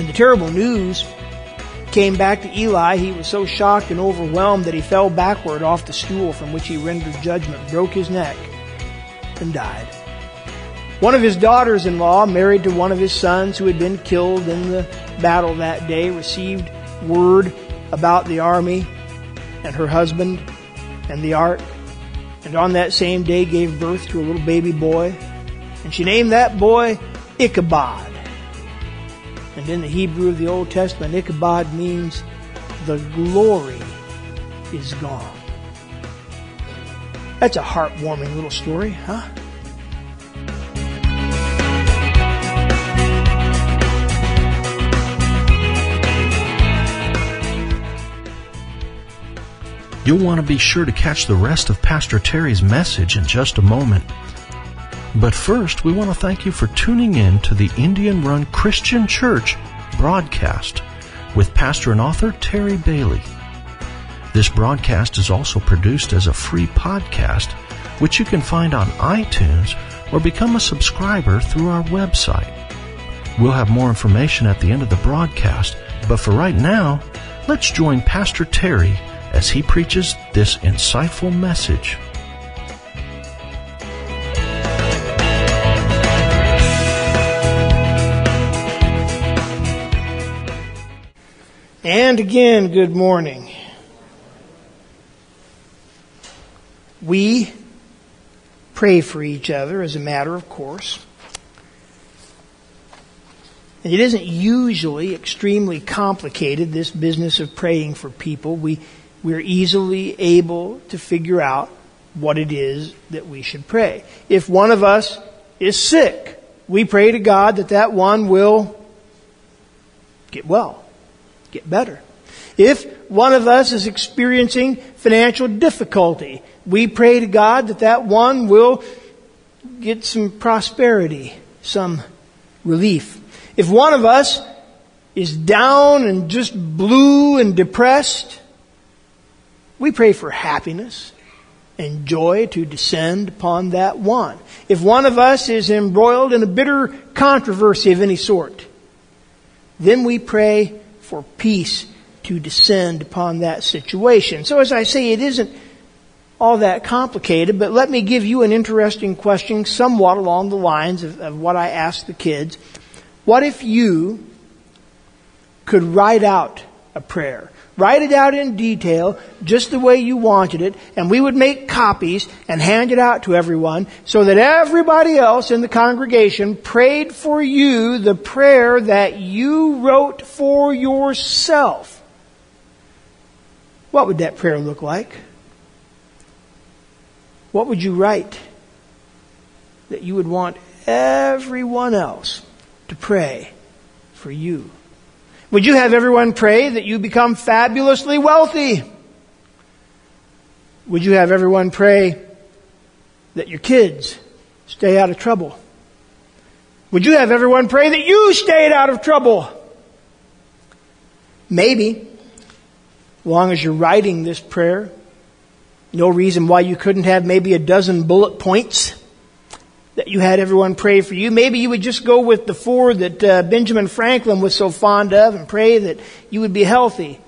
When the terrible news came back to Eli, he was so shocked and overwhelmed that he fell backward off the stool from which he rendered judgment, broke his neck, and died. One of his daughters in law, married to one of his sons who had been killed in the battle that day, received word about the army and her husband and the ark, and on that same day gave birth to a little baby boy, and she named that boy Ichabod. And in the Hebrew of the Old Testament, Ichabod means the glory is gone. That's a heartwarming little story, huh? You'll want to be sure to catch the rest of Pastor Terry's message in just a moment. But first, we want to thank you for tuning in to the Indian Run Christian Church broadcast with pastor and author Terry Bailey. This broadcast is also produced as a free podcast, which you can find on iTunes or become a subscriber through our website. We'll have more information at the end of the broadcast, but for right now, let's join Pastor Terry as he preaches this insightful message. And again, good morning. We pray for each other as a matter of course. And it isn't usually extremely complicated, this business of praying for people. We, we're easily able to figure out what it is that we should pray. If one of us is sick, we pray to God that that one will get well get better. If one of us is experiencing financial difficulty, we pray to God that that one will get some prosperity, some relief. If one of us is down and just blue and depressed, we pray for happiness and joy to descend upon that one. If one of us is embroiled in a bitter controversy of any sort, then we pray for peace to descend upon that situation. So as I say, it isn't all that complicated, but let me give you an interesting question somewhat along the lines of, of what I asked the kids. What if you could write out a prayer? Write it out in detail, just the way you wanted it, and we would make copies and hand it out to everyone so that everybody else in the congregation prayed for you the prayer that you wrote for yourself. What would that prayer look like? What would you write that you would want everyone else to pray for you? Would you have everyone pray that you become fabulously wealthy? Would you have everyone pray that your kids stay out of trouble? Would you have everyone pray that you stayed out of trouble? Maybe, long as you're writing this prayer, no reason why you couldn't have maybe a dozen bullet points that you had everyone pray for you. Maybe you would just go with the four that uh, Benjamin Franklin was so fond of and pray that you would be healthy,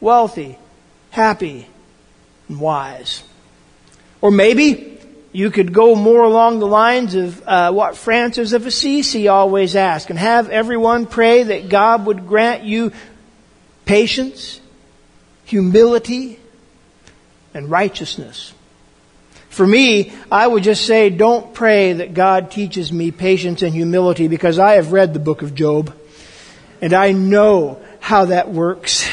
wealthy, happy, and wise. Or maybe you could go more along the lines of uh, what Francis of Assisi always asked and have everyone pray that God would grant you patience, humility, and righteousness. For me, I would just say, don't pray that God teaches me patience and humility because I have read the book of Job and I know how that works.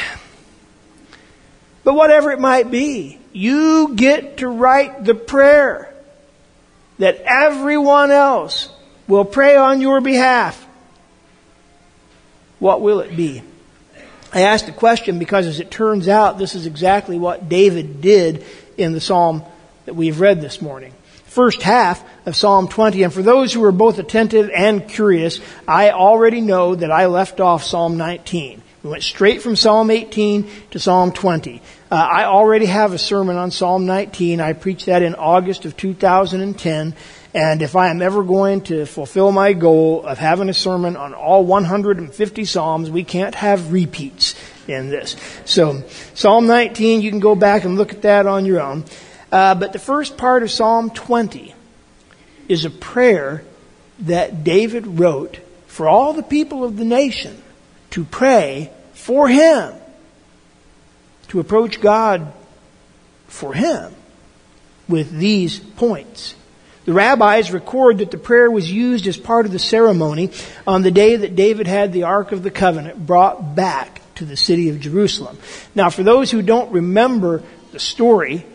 But whatever it might be, you get to write the prayer that everyone else will pray on your behalf. What will it be? I asked the question because as it turns out, this is exactly what David did in the Psalm that we've read this morning. First half of Psalm 20, and for those who are both attentive and curious, I already know that I left off Psalm 19. We went straight from Psalm 18 to Psalm 20. Uh, I already have a sermon on Psalm 19. I preached that in August of 2010. And if I am ever going to fulfill my goal of having a sermon on all 150 Psalms, we can't have repeats in this. So, Psalm 19, you can go back and look at that on your own. Uh, but the first part of Psalm 20 is a prayer that David wrote for all the people of the nation to pray for him, to approach God for him with these points. The rabbis record that the prayer was used as part of the ceremony on the day that David had the Ark of the Covenant brought back to the city of Jerusalem. Now, for those who don't remember the story,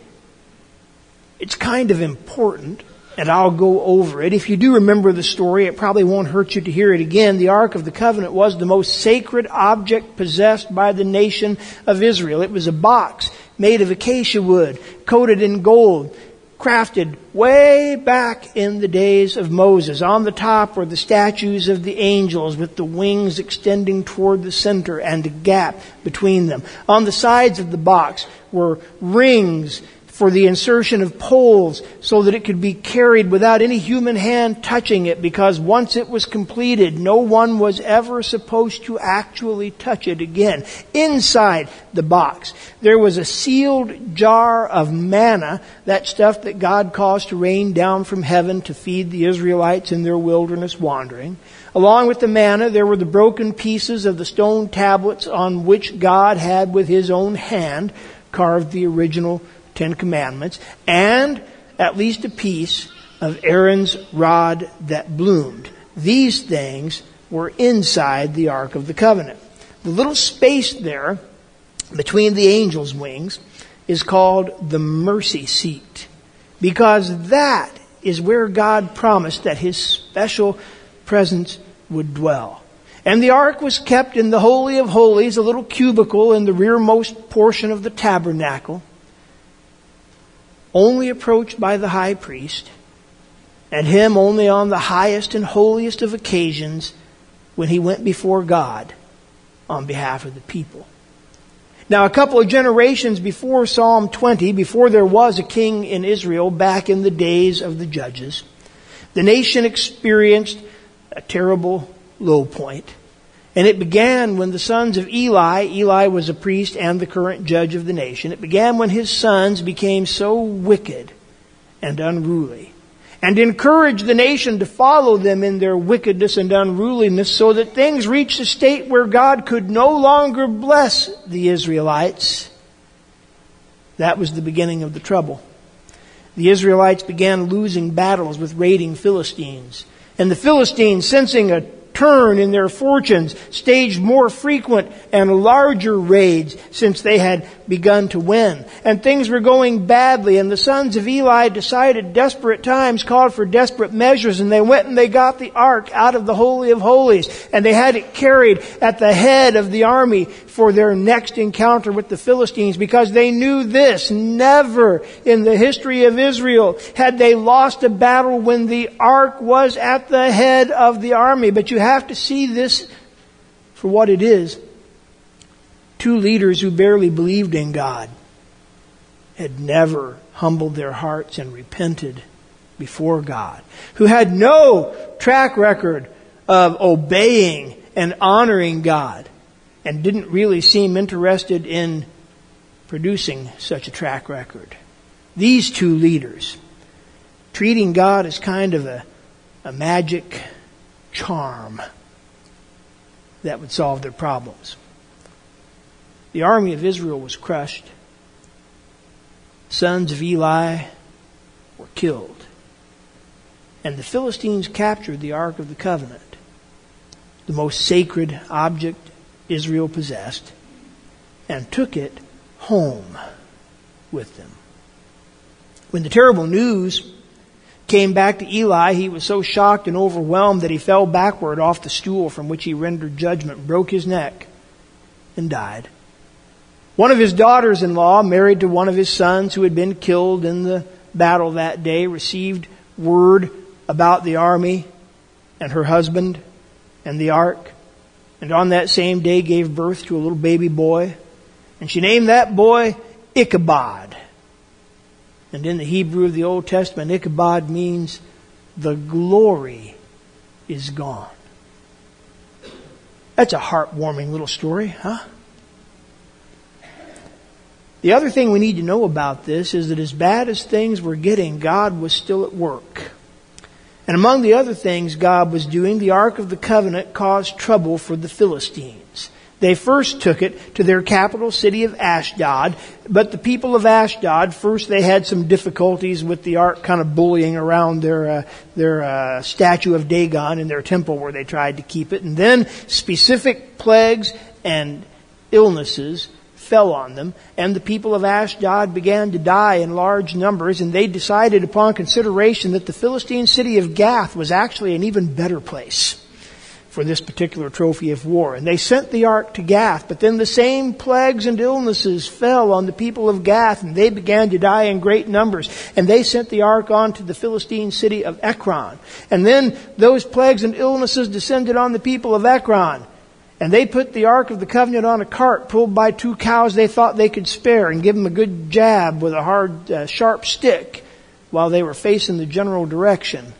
it's kind of important, and I'll go over it. If you do remember the story, it probably won't hurt you to hear it again. The Ark of the Covenant was the most sacred object possessed by the nation of Israel. It was a box made of acacia wood, coated in gold, crafted way back in the days of Moses. On the top were the statues of the angels with the wings extending toward the center and a gap between them. On the sides of the box were rings for the insertion of poles so that it could be carried without any human hand touching it because once it was completed, no one was ever supposed to actually touch it again. Inside the box, there was a sealed jar of manna, that stuff that God caused to rain down from heaven to feed the Israelites in their wilderness wandering. Along with the manna, there were the broken pieces of the stone tablets on which God had with his own hand carved the original Ten Commandments, and at least a piece of Aaron's rod that bloomed. These things were inside the Ark of the Covenant. The little space there between the angel's wings is called the mercy seat because that is where God promised that his special presence would dwell. And the ark was kept in the Holy of Holies, a little cubicle in the rearmost portion of the tabernacle only approached by the high priest, and him only on the highest and holiest of occasions when he went before God on behalf of the people. Now, a couple of generations before Psalm 20, before there was a king in Israel back in the days of the judges, the nation experienced a terrible low point. And it began when the sons of Eli, Eli was a priest and the current judge of the nation, it began when his sons became so wicked and unruly and encouraged the nation to follow them in their wickedness and unruliness so that things reached a state where God could no longer bless the Israelites. That was the beginning of the trouble. The Israelites began losing battles with raiding Philistines. And the Philistines, sensing a turn in their fortunes, staged more frequent and larger raids since they had begun to win. And things were going badly, and the sons of Eli decided desperate times called for desperate measures, and they went and they got the ark out of the Holy of Holies, and they had it carried at the head of the army for their next encounter with the Philistines because they knew this. Never in the history of Israel had they lost a battle when the ark was at the head of the army. But you have to see this for what it is. Two leaders who barely believed in God had never humbled their hearts and repented before God, who had no track record of obeying and honoring God, and didn't really seem interested in producing such a track record. These two leaders, treating God as kind of a, a magic charm that would solve their problems. The army of Israel was crushed. Sons of Eli were killed. And the Philistines captured the Ark of the Covenant, the most sacred object Israel possessed, and took it home with them. When the terrible news came back to Eli, he was so shocked and overwhelmed that he fell backward off the stool from which he rendered judgment, broke his neck, and died. One of his daughters in law, married to one of his sons who had been killed in the battle that day, received word about the army and her husband and the ark, and on that same day gave birth to a little baby boy. And she named that boy Ichabod. And in the Hebrew of the Old Testament, Ichabod means the glory is gone. That's a heartwarming little story, huh? The other thing we need to know about this is that as bad as things were getting, God was still at work. And among the other things God was doing, the Ark of the Covenant caused trouble for the Philistines. They first took it to their capital city of Ashdod, but the people of Ashdod, first they had some difficulties with the ark kind of bullying around their, uh, their uh, statue of Dagon in their temple where they tried to keep it, and then specific plagues and illnesses fell on them, and the people of Ashdod began to die in large numbers, and they decided upon consideration that the Philistine city of Gath was actually an even better place for this particular trophy of war. And they sent the ark to Gath, but then the same plagues and illnesses fell on the people of Gath, and they began to die in great numbers. And they sent the ark on to the Philistine city of Ekron. And then those plagues and illnesses descended on the people of Ekron. And they put the Ark of the Covenant on a cart pulled by two cows they thought they could spare and give them a good jab with a hard, uh, sharp stick while they were facing the general direction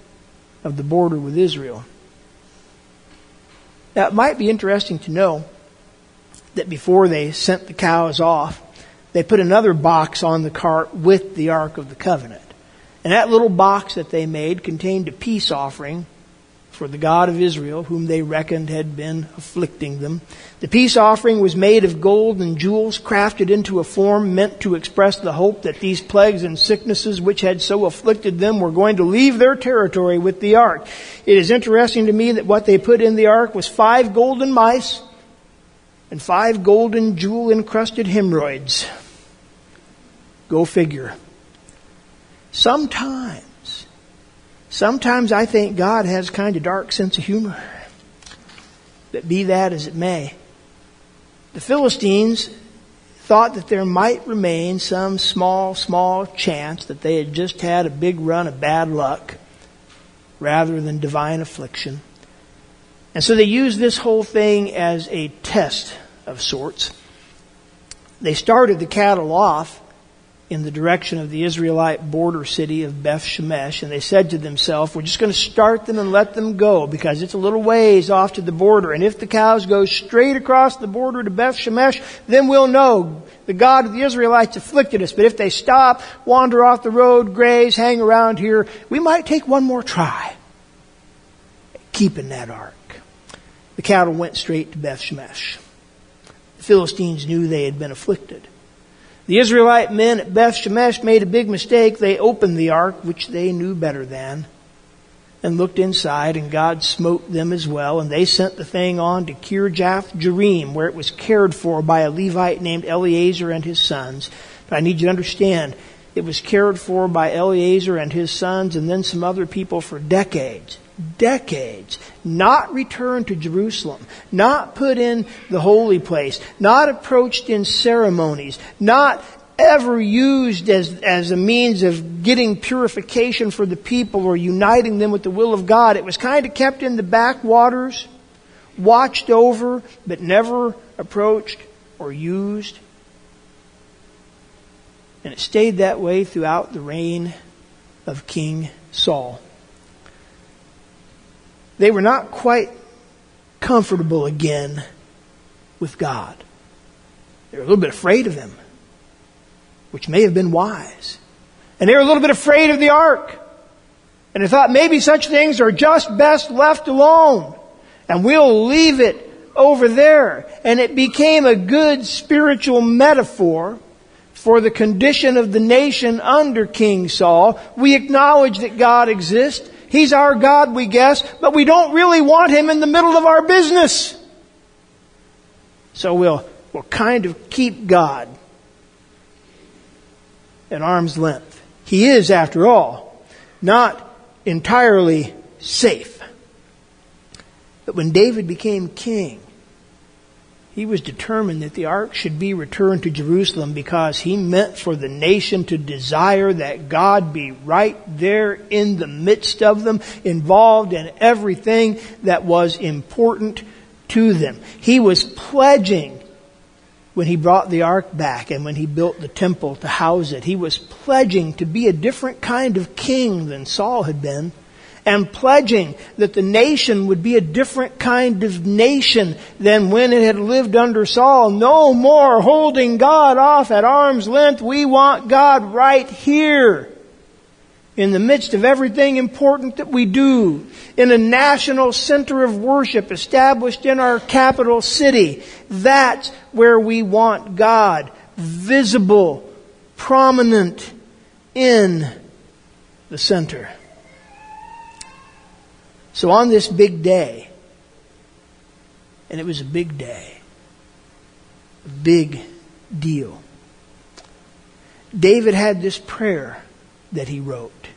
of the border with Israel. Now, it might be interesting to know that before they sent the cows off, they put another box on the cart with the Ark of the Covenant. And that little box that they made contained a peace offering for the God of Israel, whom they reckoned had been afflicting them. The peace offering was made of gold and jewels, crafted into a form meant to express the hope that these plagues and sicknesses which had so afflicted them were going to leave their territory with the ark. It is interesting to me that what they put in the ark was five golden mice and five golden jewel encrusted hemorrhoids. Go figure. Sometimes Sometimes I think God has kind of dark sense of humor. But be that as it may, the Philistines thought that there might remain some small, small chance that they had just had a big run of bad luck rather than divine affliction. And so they used this whole thing as a test of sorts. They started the cattle off in the direction of the Israelite border city of Beth Shemesh, and they said to themselves, we're just going to start them and let them go because it's a little ways off to the border. And if the cows go straight across the border to Beth Shemesh, then we'll know the God of the Israelites afflicted us. But if they stop, wander off the road, graze, hang around here, we might take one more try keeping that ark. The cattle went straight to Beth Shemesh. The Philistines knew they had been afflicted. The Israelite men at Beth Shemesh made a big mistake. They opened the ark, which they knew better than, and looked inside, and God smote them as well. And they sent the thing on to Kirjath Jearim, where it was cared for by a Levite named Eleazar and his sons. But I need you to understand, it was cared for by Eleazar and his sons, and then some other people for decades decades, not returned to Jerusalem, not put in the holy place, not approached in ceremonies, not ever used as, as a means of getting purification for the people or uniting them with the will of God. It was kind of kept in the backwaters, watched over, but never approached or used. And it stayed that way throughout the reign of King Saul they were not quite comfortable again with God. They were a little bit afraid of him, which may have been wise. And they were a little bit afraid of the ark. And they thought maybe such things are just best left alone. And we'll leave it over there. And it became a good spiritual metaphor for the condition of the nation under King Saul. We acknowledge that God exists. He's our God, we guess, but we don't really want Him in the middle of our business. So we'll, we'll kind of keep God at arm's length. He is, after all, not entirely safe. But when David became king, he was determined that the ark should be returned to Jerusalem because he meant for the nation to desire that God be right there in the midst of them, involved in everything that was important to them. He was pledging when he brought the ark back and when he built the temple to house it. He was pledging to be a different kind of king than Saul had been and pledging that the nation would be a different kind of nation than when it had lived under Saul. No more holding God off at arm's length. We want God right here in the midst of everything important that we do, in a national center of worship established in our capital city. That's where we want God visible, prominent in the center. So on this big day, and it was a big day, a big deal, David had this prayer that he wrote.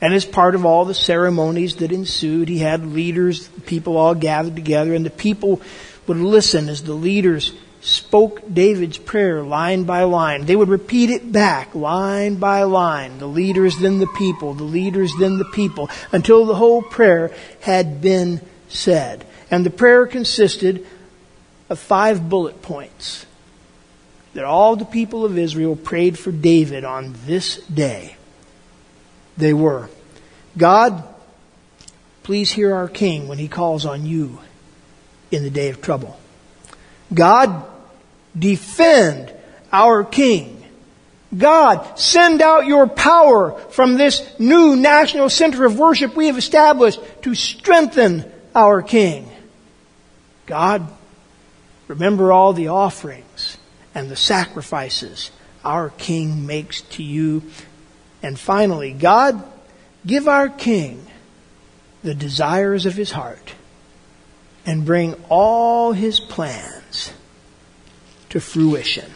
And as part of all the ceremonies that ensued, he had leaders, people all gathered together, and the people would listen as the leaders spoke David's prayer line by line. They would repeat it back line by line. The leaders, then the people, the leaders, then the people, until the whole prayer had been said. And the prayer consisted of five bullet points that all the people of Israel prayed for David on this day. They were, God, please hear our king when he calls on you in the day of trouble. God, defend our King. God, send out your power from this new national center of worship we have established to strengthen our King. God, remember all the offerings and the sacrifices our King makes to you. And finally, God, give our King the desires of his heart and bring all his plans to fruition.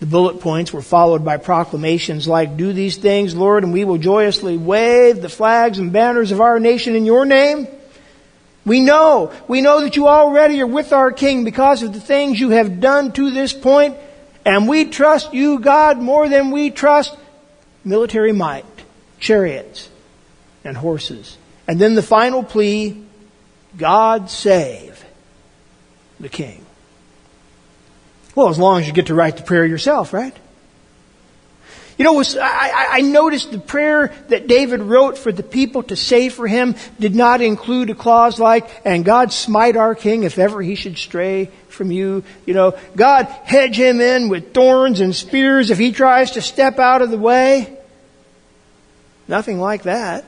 The bullet points were followed by proclamations like, Do these things, Lord, and we will joyously wave the flags and banners of our nation in your name. We know, we know that you already are with our King because of the things you have done to this point, and we trust you, God, more than we trust military might, chariots, and horses. And then the final plea, God save the King. Well, as long as you get to write the prayer yourself, right? You know, I, I noticed the prayer that David wrote for the people to say for him did not include a clause like, and God smite our king if ever he should stray from you. You know, God hedge him in with thorns and spears if he tries to step out of the way. Nothing like that.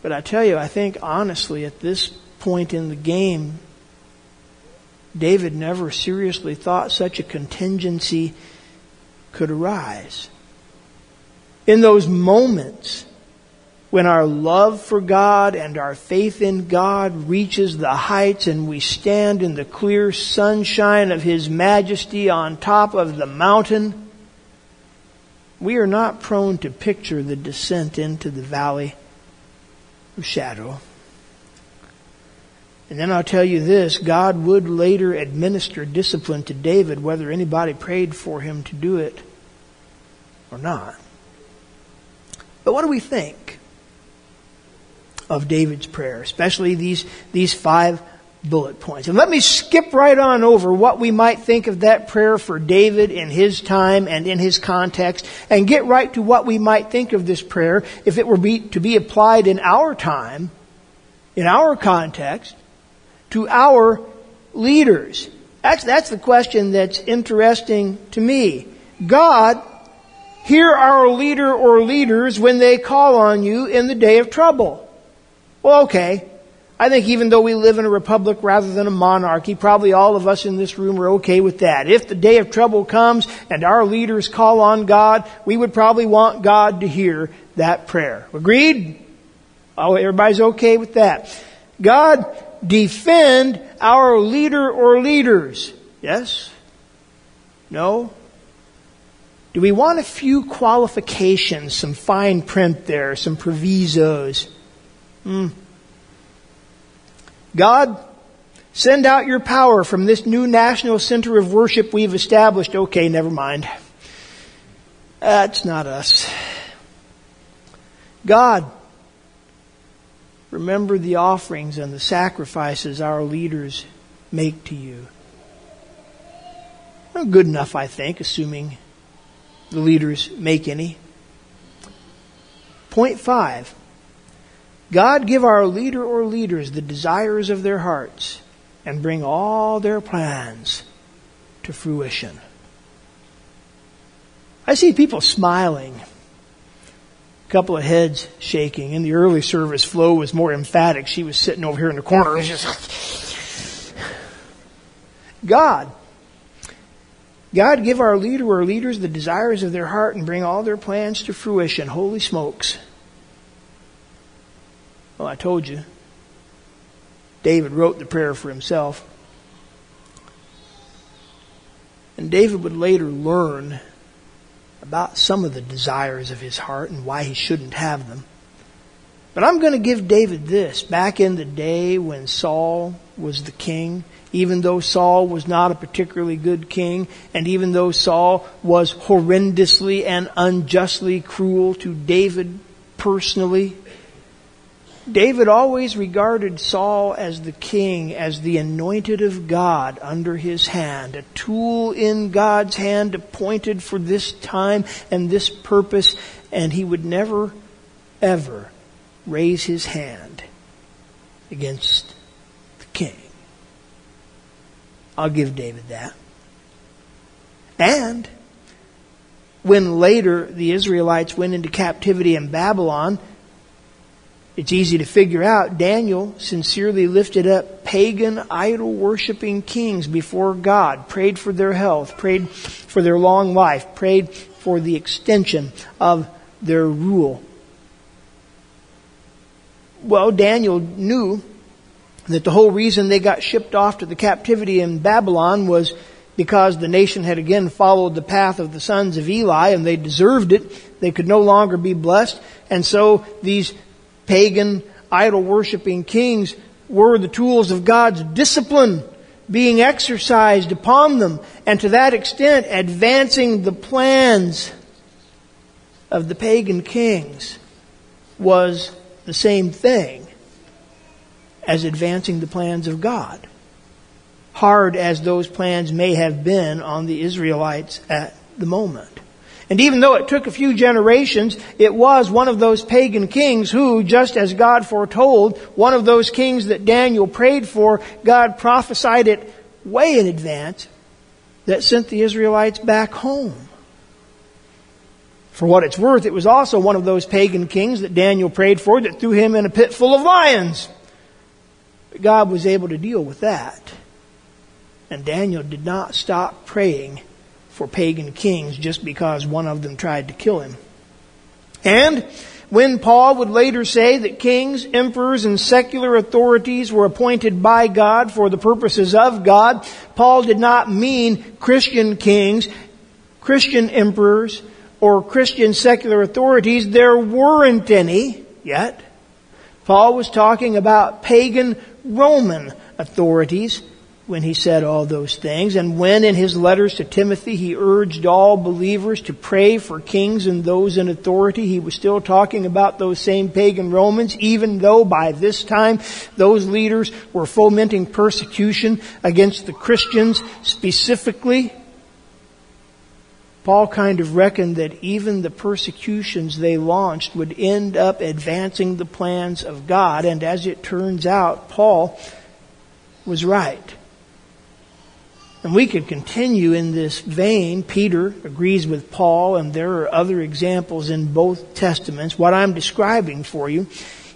But I tell you, I think honestly at this point in the game, David never seriously thought such a contingency could arise. In those moments when our love for God and our faith in God reaches the heights and we stand in the clear sunshine of His majesty on top of the mountain, we are not prone to picture the descent into the valley of shadow. And then I'll tell you this God would later administer discipline to David, whether anybody prayed for him to do it or not. But what do we think of David's prayer, especially these, these five bullet points? And let me skip right on over what we might think of that prayer for David in his time and in his context, and get right to what we might think of this prayer if it were be, to be applied in our time, in our context, to our leaders? That's, that's the question that's interesting to me. God, hear our leader or leaders when they call on you in the day of trouble. Well, okay. I think even though we live in a republic rather than a monarchy, probably all of us in this room are okay with that. If the day of trouble comes and our leaders call on God, we would probably want God to hear that prayer. Agreed? Oh, everybody's okay with that. God, defend our leader or leaders? Yes? No? Do we want a few qualifications, some fine print there, some provisos? Hmm. God, send out your power from this new national center of worship we've established. Okay, never mind. That's not us. God, Remember the offerings and the sacrifices our leaders make to you. Well, good enough, I think, assuming the leaders make any. Point five. God give our leader or leaders the desires of their hearts and bring all their plans to fruition. I see people smiling, couple of heads shaking. In the early service, Flo was more emphatic. She was sitting over here in the corner. Just God. God give our leader or leaders the desires of their heart and bring all their plans to fruition. Holy smokes. Well, I told you. David wrote the prayer for himself. And David would later learn about some of the desires of his heart and why he shouldn't have them. But I'm going to give David this. Back in the day when Saul was the king, even though Saul was not a particularly good king, and even though Saul was horrendously and unjustly cruel to David personally, David always regarded Saul as the king, as the anointed of God under his hand, a tool in God's hand appointed for this time and this purpose, and he would never, ever raise his hand against the king. I'll give David that. And when later the Israelites went into captivity in Babylon, it's easy to figure out Daniel sincerely lifted up pagan idol worshiping kings before God, prayed for their health, prayed for their long life, prayed for the extension of their rule. Well, Daniel knew that the whole reason they got shipped off to the captivity in Babylon was because the nation had again followed the path of the sons of Eli and they deserved it. They could no longer be blessed. And so these pagan, idol worshiping kings were the tools of God's discipline being exercised upon them, and to that extent advancing the plans of the pagan kings was the same thing as advancing the plans of God. Hard as those plans may have been on the Israelites at the moment. And even though it took a few generations, it was one of those pagan kings who, just as God foretold, one of those kings that Daniel prayed for, God prophesied it way in advance, that sent the Israelites back home. For what it's worth, it was also one of those pagan kings that Daniel prayed for that threw him in a pit full of lions. But God was able to deal with that. And Daniel did not stop praying for pagan kings just because one of them tried to kill him. And when Paul would later say that kings, emperors, and secular authorities were appointed by God for the purposes of God, Paul did not mean Christian kings, Christian emperors, or Christian secular authorities. There weren't any yet. Paul was talking about pagan Roman authorities when he said all those things. And when in his letters to Timothy he urged all believers to pray for kings and those in authority, he was still talking about those same pagan Romans, even though by this time those leaders were fomenting persecution against the Christians specifically. Paul kind of reckoned that even the persecutions they launched would end up advancing the plans of God. And as it turns out, Paul was right. And we could continue in this vein. Peter agrees with Paul, and there are other examples in both Testaments. What I'm describing for you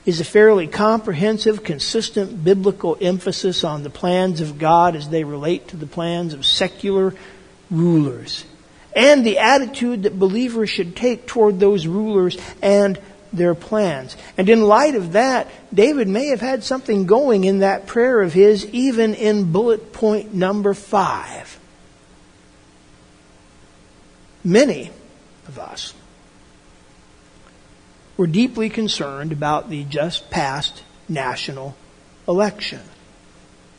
is a fairly comprehensive, consistent biblical emphasis on the plans of God as they relate to the plans of secular rulers. And the attitude that believers should take toward those rulers and their plans. And in light of that, David may have had something going in that prayer of his, even in bullet point number five. Many of us were deeply concerned about the just past national election.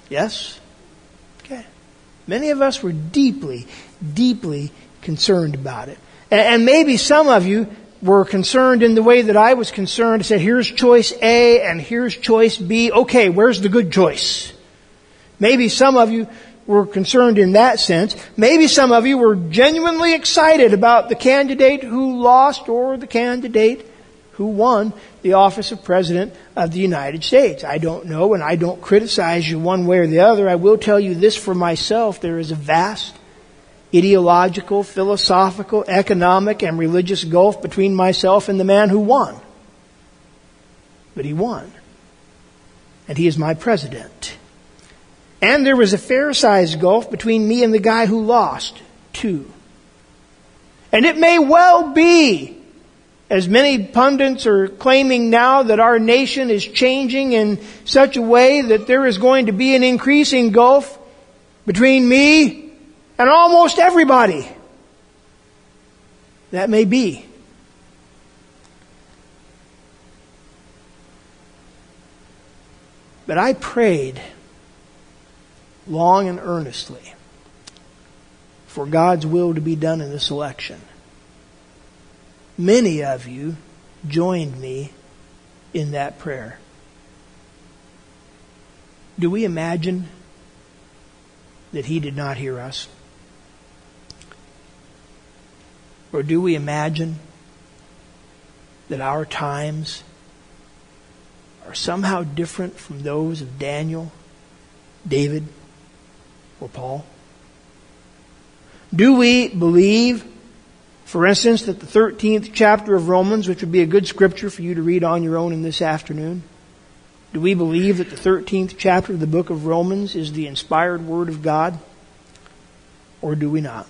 Yes? Okay. Many of us were deeply, deeply concerned about it. And maybe some of you were concerned in the way that I was concerned, said, here's choice A and here's choice B. Okay, where's the good choice? Maybe some of you were concerned in that sense. Maybe some of you were genuinely excited about the candidate who lost or the candidate who won the office of President of the United States. I don't know and I don't criticize you one way or the other. I will tell you this for myself. There is a vast ideological, philosophical, economic, and religious gulf between myself and the man who won. But he won. And he is my president. And there was a fair sized gulf between me and the guy who lost, too. And it may well be as many pundits are claiming now that our nation is changing in such a way that there is going to be an increasing gulf between me and almost everybody. That may be. But I prayed long and earnestly for God's will to be done in this election many of you joined me in that prayer. Do we imagine that he did not hear us? Or do we imagine that our times are somehow different from those of Daniel, David, or Paul? Do we believe for instance, that the 13th chapter of Romans, which would be a good scripture for you to read on your own in this afternoon, do we believe that the 13th chapter of the book of Romans is the inspired word of God? Or do we not?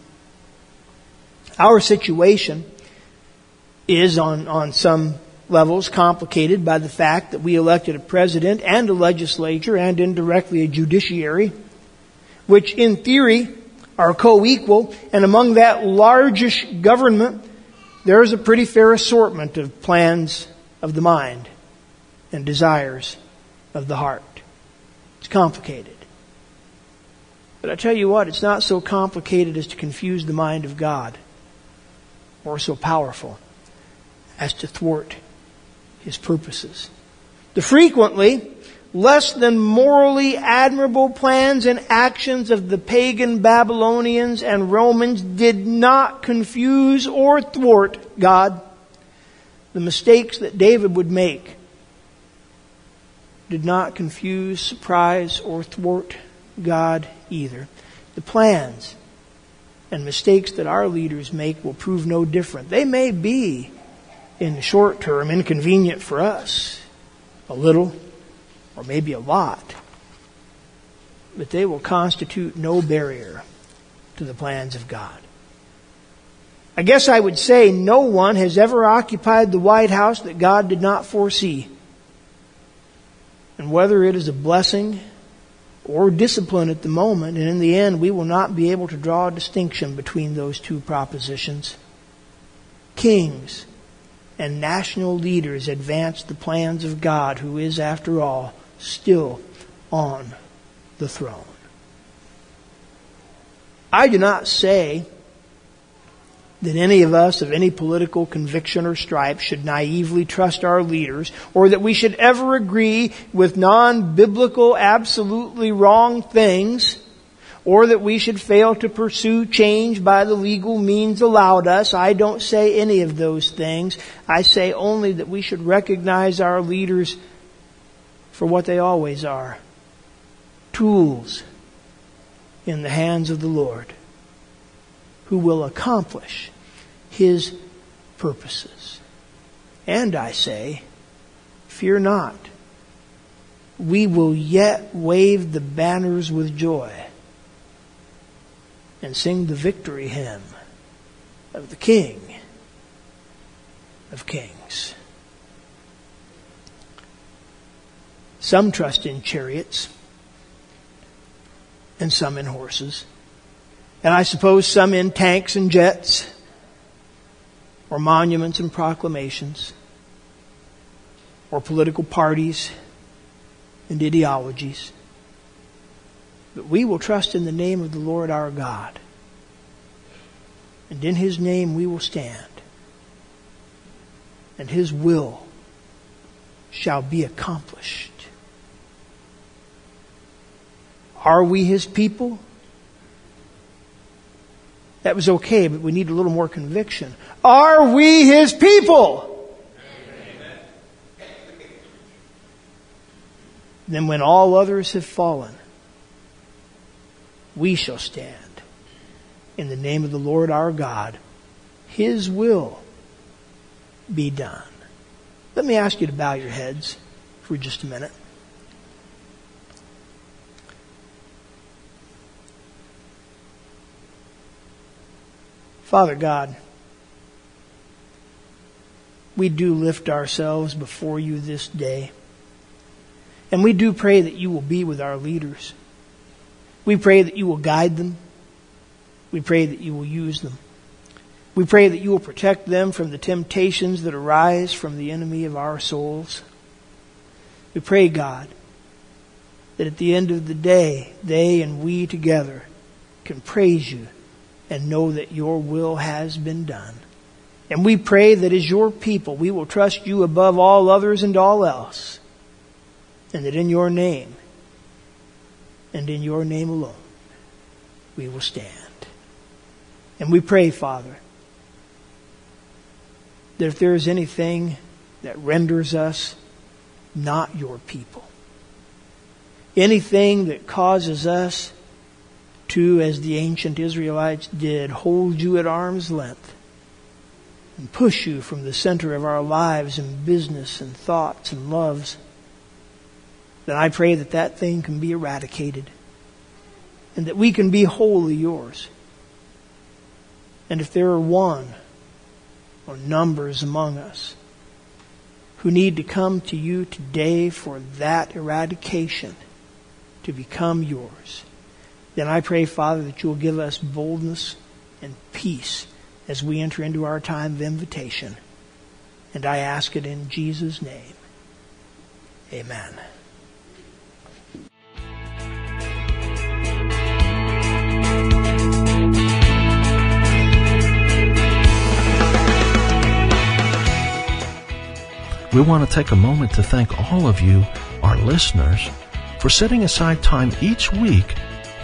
Our situation is on, on some levels complicated by the fact that we elected a president and a legislature and indirectly a judiciary, which in theory are co-equal, and among that largish government, there is a pretty fair assortment of plans of the mind and desires of the heart. It's complicated. But I tell you what, it's not so complicated as to confuse the mind of God, or so powerful as to thwart his purposes. The frequently less than morally admirable plans and actions of the pagan Babylonians and Romans did not confuse or thwart God. The mistakes that David would make did not confuse, surprise, or thwart God either. The plans and mistakes that our leaders make will prove no different. They may be, in the short term, inconvenient for us, a little, or maybe a lot, but they will constitute no barrier to the plans of God. I guess I would say no one has ever occupied the White House that God did not foresee. And whether it is a blessing or discipline at the moment, and in the end, we will not be able to draw a distinction between those two propositions. Kings and national leaders advance the plans of God, who is, after all, still on the throne. I do not say that any of us of any political conviction or stripe should naively trust our leaders or that we should ever agree with non-biblical, absolutely wrong things or that we should fail to pursue change by the legal means allowed us. I don't say any of those things. I say only that we should recognize our leaders for what they always are tools in the hands of the Lord who will accomplish his purposes. And I say, fear not. We will yet wave the banners with joy and sing the victory hymn of the King of Kings. Some trust in chariots, and some in horses. And I suppose some in tanks and jets, or monuments and proclamations, or political parties and ideologies. But we will trust in the name of the Lord our God. And in His name we will stand. And His will shall be accomplished. Are we his people? That was okay, but we need a little more conviction. Are we his people? Then, when all others have fallen, we shall stand in the name of the Lord our God. His will be done. Let me ask you to bow your heads for just a minute. Father God, we do lift ourselves before you this day. And we do pray that you will be with our leaders. We pray that you will guide them. We pray that you will use them. We pray that you will protect them from the temptations that arise from the enemy of our souls. We pray, God, that at the end of the day, they and we together can praise you and know that your will has been done. And we pray that as your people, we will trust you above all others and all else. And that in your name, and in your name alone, we will stand. And we pray, Father, that if there is anything that renders us not your people, anything that causes us to, as the ancient Israelites did, hold you at arm's length and push you from the center of our lives and business and thoughts and loves, then I pray that that thing can be eradicated and that we can be wholly yours. And if there are one or numbers among us who need to come to you today for that eradication to become yours, then I pray, Father, that you will give us boldness and peace as we enter into our time of invitation. And I ask it in Jesus' name. Amen. We want to take a moment to thank all of you, our listeners, for setting aside time each week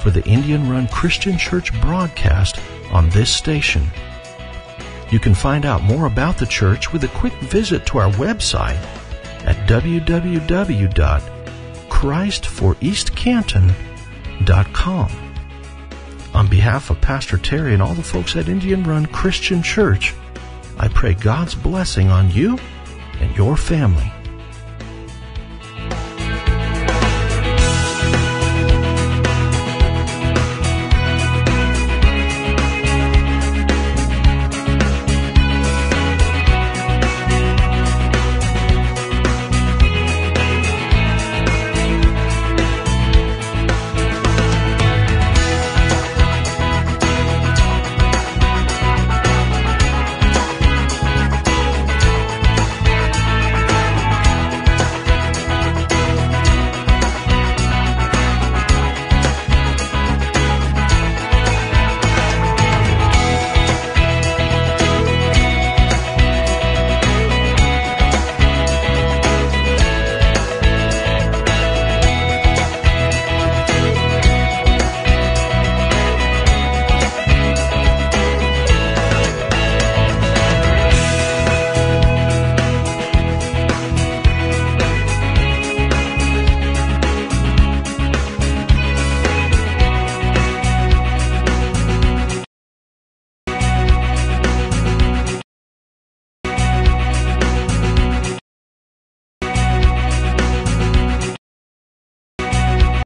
for the Indian Run Christian Church broadcast on this station. You can find out more about the church with a quick visit to our website at www.christforeastcanton.com. On behalf of Pastor Terry and all the folks at Indian Run Christian Church, I pray God's blessing on you and your family